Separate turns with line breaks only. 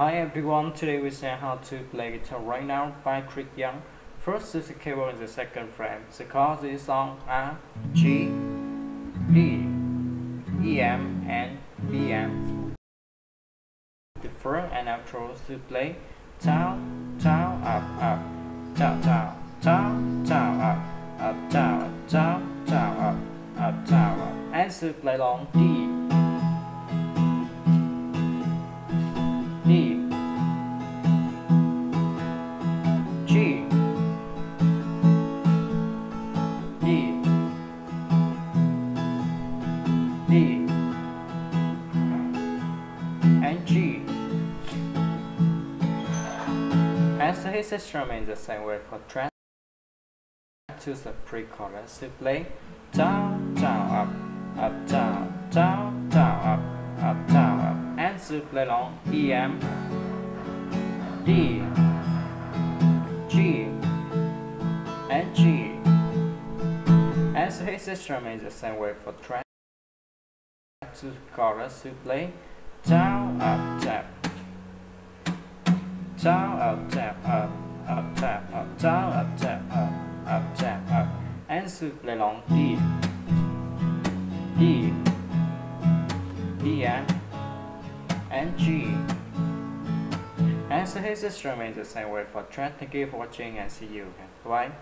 Hi everyone, today we see how to play guitar right now by Chris Young. First is the keyboard in the second fret. The chords is on A, G, D, E, M, and B, M. The front and outro to play down, down, up, up, down, down, down, down, up, up, down, down, down, up, up, down, up, and to play long D. D G. D D. And G. And As his instrument the same way for track to the pre-chorus to play down and to play long E M D G and G. As his instrument is the same way for track. To chorus to play. Down up tap. Down up tap up up tap up. Down up tap up up tap up. And to play long D D D and and G. And so his instrument is the same way for track. Thank you for watching and see you again. Bye.